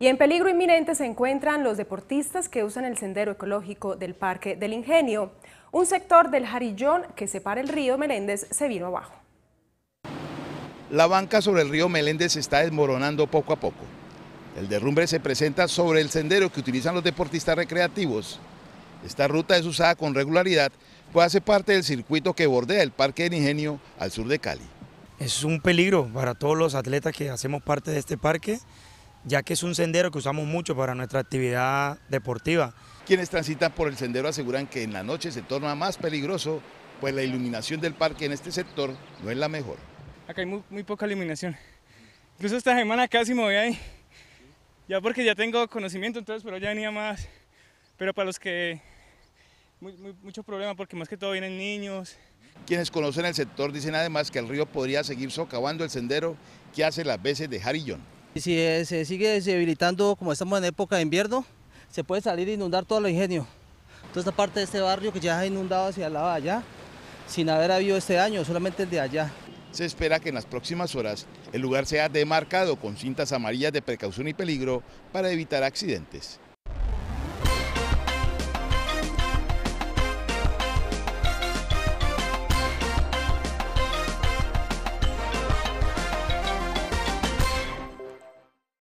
Y en peligro inminente se encuentran los deportistas que usan el sendero ecológico del Parque del Ingenio. Un sector del Jarillón que separa el río Meléndez se vino abajo. La banca sobre el río Meléndez se está desmoronando poco a poco. El derrumbe se presenta sobre el sendero que utilizan los deportistas recreativos. Esta ruta es usada con regularidad, pues hace parte del circuito que bordea el Parque del Ingenio al sur de Cali. Es un peligro para todos los atletas que hacemos parte de este parque, ya que es un sendero que usamos mucho para nuestra actividad deportiva. Quienes transitan por el sendero aseguran que en la noche se torna más peligroso, pues la iluminación del parque en este sector no es la mejor. Acá hay muy, muy poca iluminación. Incluso esta semana casi me voy ahí, ya porque ya tengo conocimiento, entonces, pero ya venía más. Pero para los que muy, muy, mucho problema porque más que todo vienen niños. Quienes conocen el sector dicen además que el río podría seguir socavando el sendero que hace las veces de Jarillón. Y si eh, se sigue debilitando como estamos en época de invierno, se puede salir a inundar todo el ingenio. Toda esta parte de este barrio que ya ha inundado hacia el lado de allá, sin haber habido este año, solamente el de allá. Se espera que en las próximas horas el lugar sea demarcado con cintas amarillas de precaución y peligro para evitar accidentes.